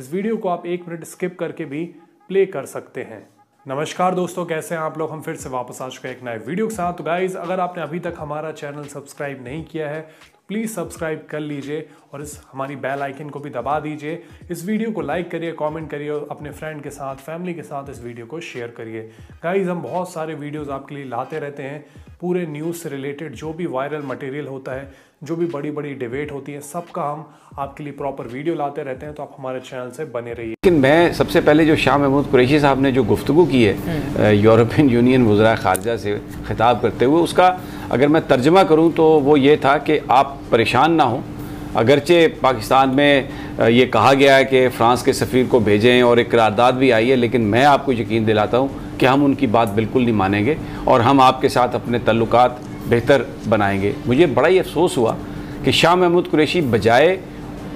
इस वीडियो को आप एक मिनट स्किप करके भी प्ले कर सकते हैं। नमस्कार दोस्तों, कैसे हैं आप लोग? हम फिर से वापस आ चुके हैं एक नए वीडियो के साथ। तो गाइज़ अगर आपने अभी तक हमारा चैनल सब्सक्राइब नहीं किया है तो प्लीज़ सब्सक्राइब कर लीजिए और इस हमारी बेल आइकन को भी दबा दीजिए। इस वीडियो को लाइक करिए कमेंट करिए और अपने फ्रेंड के साथ फैमिली के साथ इस वीडियो को शेयर करिए। गाइज़ हम बहुत सारे वीडियोस आपके लिए लाते रहते हैं। पूरे न्यूज़ से रिलेटेड जो भी वायरल मटेरियल होता है जो भी बड़ी बड़ी डिबेट होती है सबका हम आपके लिए प्रॉपर वीडियो लाते रहते हैं। तो आप हमारे चैनल से बने रहिए। लेकिन मैं सबसे पहले जो शाह महमूद कुरैशी साहब ने जो गुफ्तु की है यूरोपियन यूनियन वज़रा ख़ारजा से ख़िताब करते हुए उसका अगर मैं तर्जमा करूँ तो वो ये था कि आप परेशान ना हों। अगरचे पाकिस्तान में ये कहा गया है कि फ़्रांस के सफ़ीर को भेजें और एक करारदाद भी आई है, लेकिन मैं आपको यकीन दिलाता हूँ कि हम उनकी बात बिल्कुल नहीं मानेंगे और हम आपके साथ अपने तल्लुकात बेहतर बनाएँगे। मुझे बड़ा ही अफसोस हुआ कि शाह महमूद कुरैशी बजाय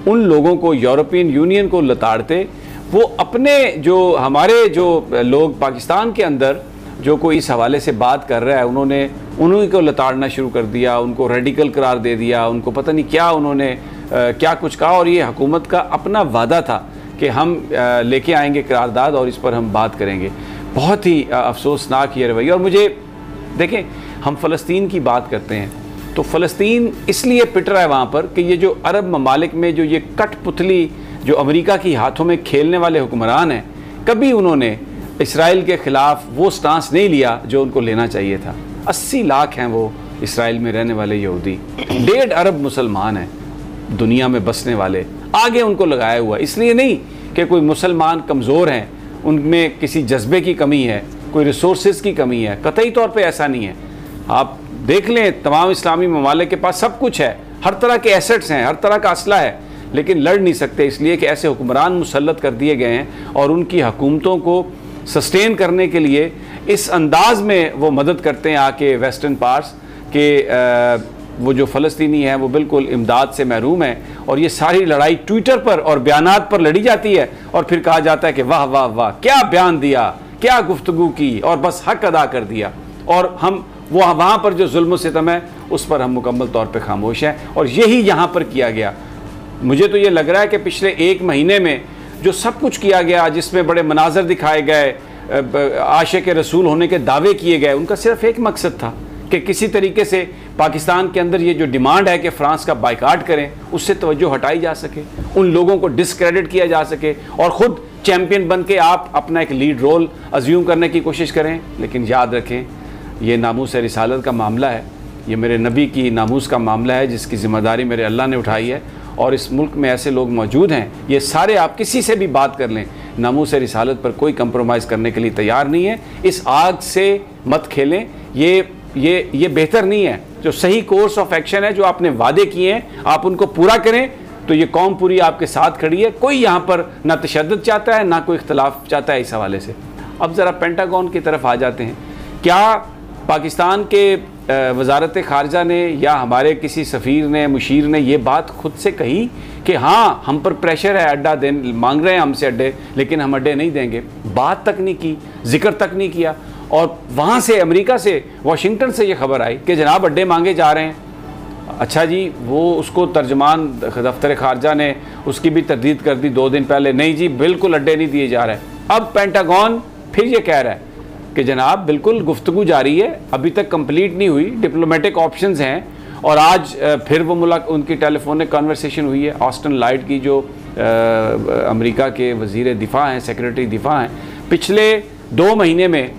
उन लोगों को, यूरोपियन यूनियन को लताड़ते, वो अपने जो, हमारे जो लोग पाकिस्तान के अंदर जो कोई इस हवाले से बात कर रहा है उन्होंने उन्हीं को लताड़ना शुरू कर दिया उनको रेडिकल करार दे दिया उनको पता नहीं क्या उन्होंने आ, क्या कुछ कहा। और ये हुकूमत का अपना वादा था कि हम लेके आएँगे करारदाद और इस पर हम बात करेंगे। बहुत ही अफसोसनाक ये रवैया। और मुझे देखें हम फ़लस्तीन की बात करते हैं तो फ़लस्तीन इसलिए पिट रहा है वहाँ पर कि ये जो अरब ममालिक में जो ये कठपुतली जो अमेरिका की हाथों में खेलने वाले हुक्मरान हैं कभी उन्होंने इसराइल के ख़िलाफ़ वो स्टांस नहीं लिया जो उनको लेना चाहिए था। अस्सी लाख हैं वो इसराइल में रहने वाले यहूदी। डेढ़ अरब मुसलमान हैं, दुनिया में बसने वाले। आगे उनको लगाया हुआ। इसलिए नहीं कि कोई मुसलमान कमज़ोर हैं, उनमें किसी जज्बे की कमी है, कोई रिसोर्स की कमी है। कतई तौर पर ऐसा नहीं है। आप देख लें, तमाम इस्लामी ममालिक के पास सब कुछ है। हर तरह के एसेट्स हैं, हर तरह का असला है। लेकिन लड़ नहीं सकते, इसलिए कि ऐसे हुक्मरान मुसलत कर दिए गए हैं और उनकी हुकूमतों को सस्टेन करने के लिए इस अंदाज में वो मदद करते हैं आके वेस्टर्न पार्स के वो जो फ़लस्तनी हैं, वो बिल्कुल इमदाद से महरूम है और ये सारी लड़ाई ट्विटर पर और बयान पर लड़ी जाती है और फिर कहा जाता है कि वाह वाह वाह, क्या बयान दिया, क्या गुफ्तु की और बस हक अदा कर दिया। और हम, वो वहाँ पर जो जुल्म सितम है, उस पर हम मुकम्मल तौर पर खामोश हैं और यही यहाँ पर किया गया। मुझे तो ये लग रहा है कि पिछले एक महीने में जो सब कुछ किया गया, जिसमें बड़े मनाजर दिखाए गए आशे के रसूल होने के दावे किए गए, उनका सिर्फ़ एक मकसद था कि किसी तरीके से पाकिस्तान के अंदर ये जो डिमांड है कि फ्रांस का बाइकाट करें, उससे तवज्जो हटाई जा सके, उन लोगों को डिसक्रेडिट किया जा सके और ख़ुद चैम्पियन बन के आप अपना एक लीड रोल अज्यूम करने की कोशिश करें। लेकिन याद रखें, ये नामूस रिसालत का मामला है। ये मेरे नबी की नामूस का मामला है, जिसकी ज़िम्मेदारी मेरे अल्लाह ने उठाई है। और इस मुल्क में ऐसे लोग मौजूद हैं, ये सारे आप किसी से भी बात कर लें। नामूस रिसालत पर कोई कंप्रोमाइज़ करने के लिए तैयार नहीं है। इस आग से मत खेलें। ये ये ये बेहतर नहीं है। जो सही कोर्स ऑफ़ एक्शन है, जो आपने वादे किए हैं, आप उनको पूरा करें तो ये कौम पूरी आपके साथ खड़ी है। कोई यहाँ पर ना तशद चाहता है, ना कोई इख्तलाफ चाहता है इस हवाले से। अब ज़रा पेंटागन की तरफ़ आ जाते हैं। क्या पाकिस्तान के वजारत ख़ारजा ने या हमारे किसी सफ़ीर ने, मुशीर ने ये बात खुद से कही कि हाँ हम पर प्रेशर है अड्डा दे मांग रहे हैं हमसे अड्डे, लेकिन हम अड्डे नहीं देंगे। बात तक नहीं की, ज़िक्र तक नहीं किया। और वहाँ से, अमेरिका से, वाशिंगटन से ये खबर आई कि जनाब अड्डे मांगे जा रहे हैं। अच्छा जी, वो उसको तर्जमान दफ्तर खारजा ने उसकी भी तरदीद कर दी दो दिन पहले। नहीं जी, बिल्कुल अड्डे नहीं दिए जा रहे। अब पेंटागॉन फिर ये कह रहा है कि जनाब, बिल्कुल गुफ्तु जारी है। अभी तक कंप्लीट नहीं हुई। डिप्लोमेटिक ऑप्शंस हैं। और आज फिर वो मुलाक उनकी टेलीफोनिक कन्वर्सेशन हुई है। ऑस्टन लाइट की जो अमेरिका के वज़ीर दिफा हैं सेक्रेटरी दिफा हैं, पिछले दो महीने में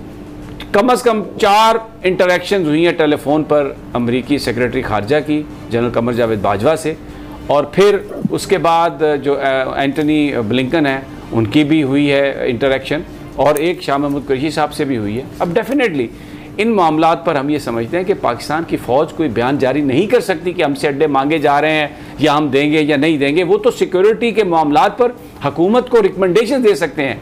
कम अज़ कम चार इंटरेक्शन हुई हैं टेलीफोन पर अमरीकी सेक्रेटरी खारजा की जनरल कमर जावेद बाजवा से। और फिर उसके बाद जो एंटनी ब्लिंकन है, उनकी भी हुई है इंटरेक्शन और एक शाह महमूद कुरैशी साहब से भी हुई है। अब डेफिनेटली इन मामला पर हम ये समझते हैं कि पाकिस्तान की फ़ौज कोई बयान जारी नहीं कर सकती कि हमसे अड्डे मांगे जा रहे हैं या हम देंगे या नहीं देंगे। वो तो सिक्योरिटी के मामला पर हकूमत को रिकमेंडेशन दे सकते हैं।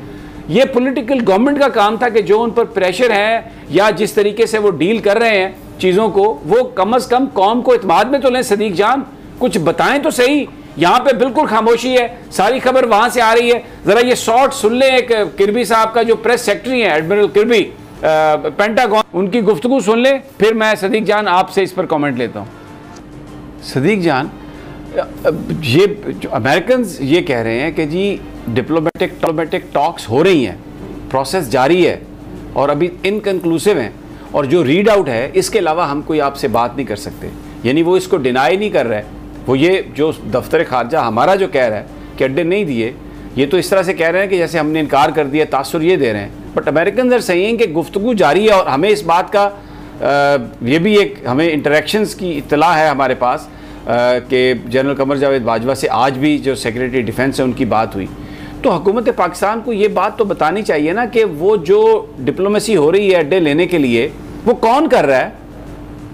ये पॉलिटिकल गवर्नमेंट का काम था कि जो उन पर प्रेशर है या जिस तरीके से वो डील कर रहे हैं चीज़ों को, वो कम अज़ कम कौम को इतमाद में तो लें, सदीक जान, कुछ बताएँ तो सही। यहाँ पे बिल्कुल खामोशी है, सारी खबर वहाँ से आ रही है। जरा ये शॉर्ट सुन ले एक, किरबी साहब का जो प्रेस सेक्रेटरी है, एडमिरल किरबी पेंटागॉन, उनकी गुफ्तगु सुन ले, फिर मैं सदीक जान आपसे इस पर कमेंट लेता हूँ। सदीक जान ये अमेरिकन ये कह रहे हैं कि जी डिप्लोमेटिक डिप्लोमेटिक टॉक्स हो रही हैं प्रोसेस जारी है, और अभी इनकन्क्लूसिव हैं, और जो रीड आउट है, इसके अलावा हम कोई आपसे बात नहीं कर सकते। यानी वो इसको डिनाई नहीं कर रहे। वो ये जो दफ्तर खारजा हमारा जो कह रहा है कि अड्डे नहीं दिए, ये तो इस तरह से कह रहे हैं कि जैसे हमने इनकार कर दिया, तासर ये दे रहे हैं। बट अमेरिकन आर सही हैं कि गुफ्तु जारी है और हमें इस बात का ये भी एक हमें इंटरेक्शंस की इतला है हमारे पास कि जनरल कमर जावेद बाजवा से आज भी जो सेक्रेटरी डिफेंस है उनकी बात हुई। तो हुकूमत पाकिस्तान को ये बात तो बतानी चाहिए ना कि वो जो डिप्लोमेसी हो रही है अड्डे लेने के लिए, वो कौन कर रहा है?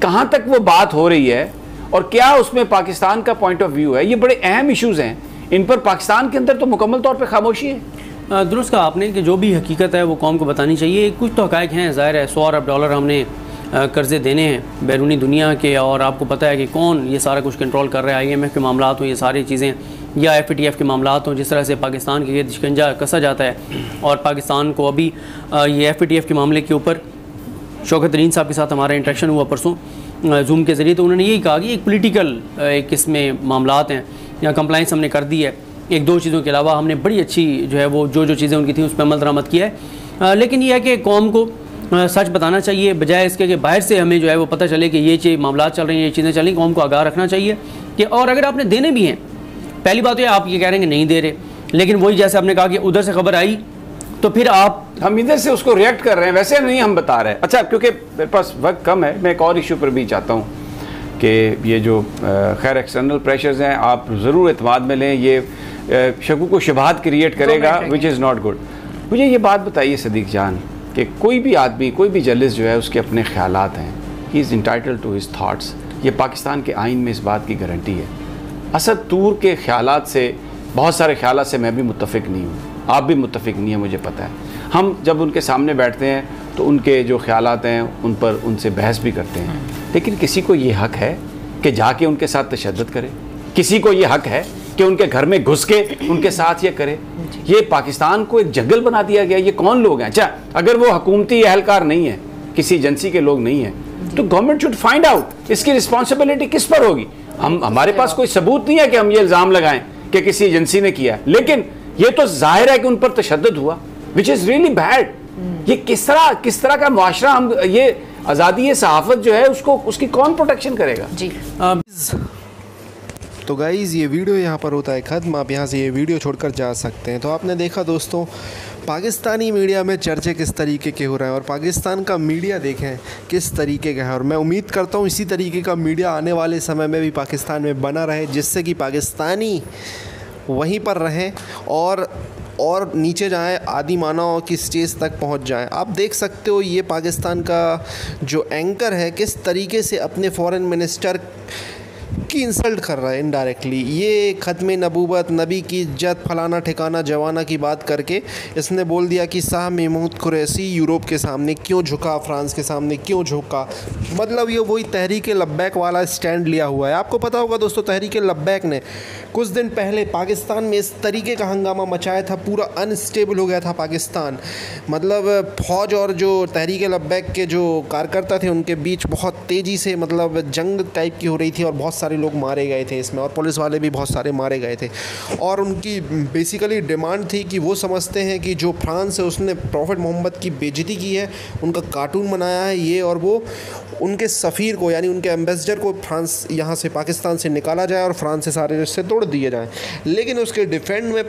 कहाँ तक वो बात हो रही है? और क्या उसमें पाकिस्तान का पॉइंट ऑफ़ व्यू है? ये बड़े अहम इश्यूज़ हैं। इन पर पाकिस्तान के अंदर तो मुकम्मल तौर पर खामोशी है। दुरुस्त कहा आपने कि जो भी हकीकत है, वो कौम को बतानी चाहिए। कुछ तो हक़ हैं, ज़ाहिर है, सौ अरब डॉलर हमने कर्ज़े देने हैं बैरूनी दुनिया के और आपको पता है कि कौन ये सारा कुछ कंट्रोल कर रहा है। आई एम एफ़ के मामला हों, ये सारी चीज़ें, या एफ़ टी एफ़ के मामला हों, जिस तरह से पाकिस्तान के लिए शिकंजा कसा जाता है और पाकिस्तान को अभी ये एफ़ टी एफ़ के मामले के ऊपर शौकत तरीन साहब के साथ हमारा इंट्रैक्शन हुआ परसों जूम के ज़रिए। तो उन्होंने यही कहा कि एक पोलिटिकल एक इसमें मामला हैं, या कंप्लाइंस हमने कर दी है। एक दो चीज़ों के अलावा हमने बड़ी अच्छी जो है वो जो जो चीज़ें उनकी थी उस पर अमल दरामद किया है। लेकिन यह है कि कौम को सच बताना चाहिए, बजाय इसके कि बाहर से हमें जो है वो पता चले कि ये चीज़ मामला चल रहे हैं, ये चीज़ें चल रही कौम को आगाह रखना चाहिए कि, और अगर आपने देने भी हैं, पहली बात तो आप ये कह रहे हैं कि नहीं दे रहे। लेकिन वही जैसे आपने कहा कि उधर से खबर आई तो फिर आप हम इधर से उसको रिएक्ट कर रहे हैं वैसे नहीं हम बता रहे। हैं अच्छा क्योंकि मेरे पास वक्त कम है मैं एक और इशू पर भी चाहता हूँ कि ये जो खैर एक्सटर्नल प्रेशर्स हैं आप ज़रूर अतमाद में लें ये शकू को शबात क्रिएट करेगा विच इज़ नॉट गुड मुझे ये बात बताइए सदीक जान कि कोई भी आदमी कोई भी जलिस जो है उसके अपने ख्याल हैं। He is entitled to his thoughts ये पाकिस्तान के आइन में इस बात की गारंटी है। असद तूर के ख्याल से बहुत सारे ख्याल से मैं भी मुतफ़िक नहीं हूँ। आप भी मुतफ़िक नहीं है मुझे पता है। हम जब उनके सामने बैठते हैं तो उनके जो ख्याल हैं उन पर उनसे बहस भी करते हैं। लेकिन किसी को ये हक है कि जाके उनके साथ तशद करे। किसी को ये हक है कि उनके घर में घुस के उनके साथ ये करे। ये पाकिस्तान को एक जंगल बना दिया गया ये कौन लोग हैं? अच्छा अगर वो हकूमती एहलकार नहीं है किसी एजेंसी के लोग नहीं है तो गवर्नमेंट शुड फाइंड आउट इसकी रिस्पॉन्सिबिलिटी किस पर होगी। हम हमारे पास कोई सबूत नहीं है कि हम ये इल्ज़ाम लगाएँ कि किसी एजेंसी ने किया लेकिन ये तो ज़ाहिर है कि उन पर तशद हुआ विच इज़ रियली बैड ये किस तरह किस तरह का मुआशरा हम ये आज़ादी सहाफ़त जो है उसको उसकी कौन प्रोटेक्शन करेगा? जी। तो गाइज़ ये वीडियो यहाँ पर होता है ख़त्म। आप यहाँ से ये वीडियो छोड़कर जा सकते हैं। तो आपने देखा दोस्तों पाकिस्तानी मीडिया में चर्चे किस तरीके के हो रहे हैं और पाकिस्तान का मीडिया देखें किस तरीके का है। और मैं उम्मीद करता हूँ इसी तरीके का मीडिया आने वाले समय में भी पाकिस्तान में बना रहे जिससे कि पाकिस्तानी वहीं पर रहें और और नीचे जाएँ, आदि मानव की स्टेज तक पहुँच जाएँ। आप देख सकते हो ये पाकिस्तान का जो एंकर है, किस तरीके से अपने फॉरेन मिनिस्टर की इंसल्ट कर रहा है इनडायरेक्टली ये ख़त्म नबूबत नबी की इज़्ज़त, फलाना ठिकाना, जवाना की बात करके इसने बोल दिया कि शाह महमूद कुरैसी यूरोप के सामने क्यों झुका, फ्रांस के सामने क्यों झुका? मतलब ये वही तहरीक लब्बैक वाला स्टैंड लिया हुआ है। आपको पता होगा दोस्तों, तहरीक लब्बैक ने कुछ दिन पहले पाकिस्तान में इस तरीके का हंगामा मचाया था, पूरा अनस्टेबल हो गया था पाकिस्तान। मतलब फ़ौज और जो तहरीक लब्बैक के जो कार्यकर्ता थे, उनके बीच बहुत तेज़ी से मतलब जंग टाइप की हो रही थी और बहुत सारे लोग मारे गए थे इसमें और पुलिस वाले भी बहुत सारे मारे गए थे। और उनकी बेसिकली डिमांड थी कि वो समझते हैं कि जो फ्रांस है, उसने प्रॉफिट मोहम्मद की बेजती की है, उनका कार्टून बनाया है ये और वो उनके सफ़ीर को, यानी उनके एम्बेसडर को फ्रांस यहाँ से पाकिस्तान से निकाला जाए और फ्रांस से सारे रिश्ते तोड़ दिए जाएँ। लेकिन उसके डिफेंड में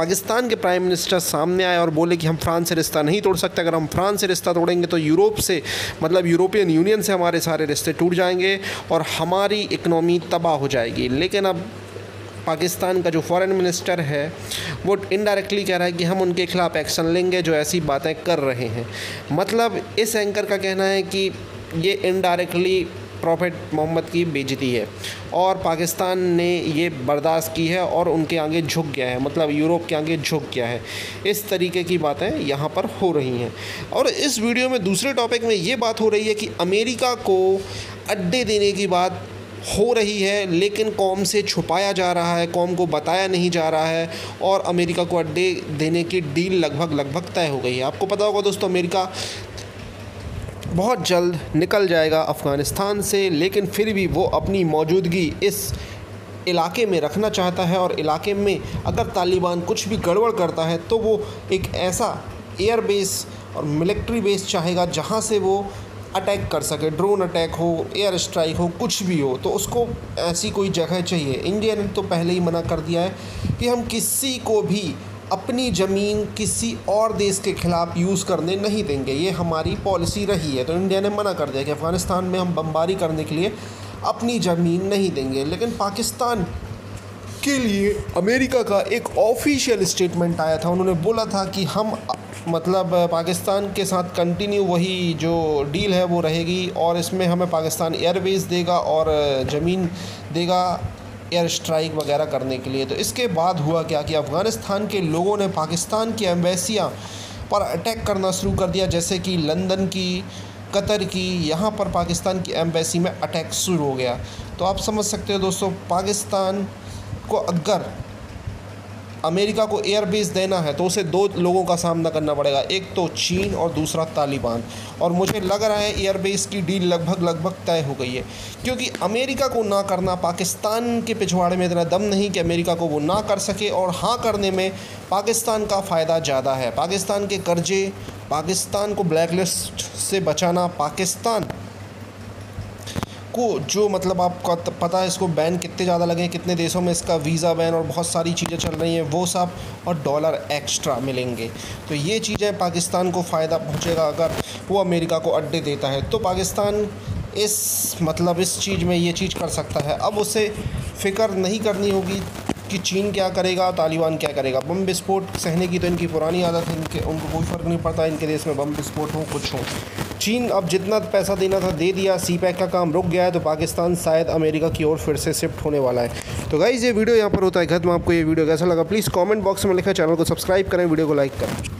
पाकिस्तान के प्राइम मिनिस्टर सामने आए और बोले कि हम फ्रांस से रिश्ता नहीं तोड़ सकते। अगर हम फ्रांस से रिश्ता तोड़ेंगे तो यूरोप से मतलब यूरोपियन यूनियन से हमारे सारे रिश्ते टूट जाएँगे और हमारी इकनॉमी तबाह हो जाएगी। लेकिन अब पाकिस्तान का जो फॉरेन मिनिस्टर है, वो इनडायरेक्टली कह रहा है कि हम उनके खिलाफ़ एक्शन लेंगे जो ऐसी बातें कर रहे हैं। मतलब इस एंकर का कहना है कि ये इनडायरेक्टली प्रॉफिट मोहम्मद की बेजती है और पाकिस्तान ने ये बर्दाश्त की है और उनके आगे झुक गया है मतलब यूरोप के आगे झुक गया है। इस तरीके की बातें यहाँ पर हो रही हैं। और इस वीडियो में दूसरे टॉपिक में ये बात हो रही है कि अमेरिका को अड्डे देने की बात हो रही है, लेकिन कौम से छुपाया जा रहा है, कौम को बताया नहीं जा रहा है और अमेरिका को अड्डे देने की डील लगभग लगभग तय हो गई है। आपको पता होगा दोस्तों, अमेरिका बहुत जल्द निकल जाएगा अफ़गानिस्तान से, लेकिन फिर भी वो अपनी मौजूदगी इस इलाके में रखना चाहता है और इलाके में अगर तालिबान कुछ भी गड़बड़ करता है तो वो एक ऐसा एयर बेस और मिलिट्री बेस चाहेगा जहाँ से वो अटैक कर सके। ड्रोन अटैक हो, एयर स्ट्राइक हो, कुछ भी हो तो उसको ऐसी कोई जगह चाहिए। इंडिया ने तो पहले ही मना कर दिया है कि हम किसी को भी अपनी ज़मीन किसी और देश के ख़िलाफ़ यूज़ करने नहीं देंगे। ये हमारी पॉलिसी रही है। तो इंडिया ने मना कर दिया कि अफ़गानिस्तान में हम बमबारी करने के लिए अपनी ज़मीन नहीं देंगे। लेकिन पाकिस्तान के लिए अमेरिका का एक ऑफिशियल स्टेटमेंट आया था। उन्होंने बोला था कि हम मतलब पाकिस्तान के साथ कंटिन्यू वही जो डील है वो रहेगी और इसमें हमें पाकिस्तान एयरवेज़ देगा और ज़मीन देगा। एयर स्ट्राइक वगैरह करने के लिए। तो इसके बाद हुआ क्या कि अफ़गानिस्तान के लोगों ने पाकिस्तान की एम्बेसियाँ पर अटैक करना शुरू कर दिया, जैसे कि लंदन की, कतर की, यहाँ पर पाकिस्तान की एम्बेसी में अटैक शुरू हो गया। तो आप समझ सकते हो दोस्तों, पाकिस्तान को अगर अमेरिका को एयरबेस देना है तो उसे दो लोगों का सामना करना पड़ेगा, एक तो चीन और दूसरा तालिबान। और मुझे लग रहा है एयरबेस की डील लगभग लगभग तय हो गई है, क्योंकि अमेरिका को ना करना, पाकिस्तान के पिछवाड़े में इतना दम नहीं कि अमेरिका को वो ना कर सके, और हाँ करने में पाकिस्तान का फ़ायदा ज़्यादा है। पाकिस्तान के कर्जे, पाकिस्तान को ब्लैक लिस्ट से बचाना, पाकिस्तान को जो मतलब आपका पता है इसको बैन कितने ज़्यादा लगे कितने देशों में इसका वीज़ा बैन और बहुत सारी चीज़ें चल रही हैं, वो सब और डॉलर एक्स्ट्रा मिलेंगे। तो ये चीज़ें पाकिस्तान को फ़ायदा पहुँचेगा अगर वो अमेरिका को अड्डे देता है। तो पाकिस्तान इस मतलब इस चीज़ में ये चीज़ कर सकता है। अब उसे फ़िक्र नहीं करनी होगी कि चीन क्या करेगा, तालिबान क्या करेगा। बम विस्फोट, सहने की तो इनकी पुरानी आदत है, इनके, उनको कोई फ़र्क नहीं पड़ता, इनके देश में बम विस्फोट हो, कुछ हो। चीन अब जितना पैसा देना था, दे दिया। सी पैक का काम रुक गया है तो पाकिस्तान शायद अमेरिका की ओर फिर से शिफ्ट होने वाला है। तो गाइज़ ये वीडियो यहाँ पर होता है, खत्म। आपको ये वीडियो कैसा लगा प्लीज़ कॉमेंट बॉक्स में लिखा चैनल को सब्सक्राइब करें, वीडियो को लाइक करें।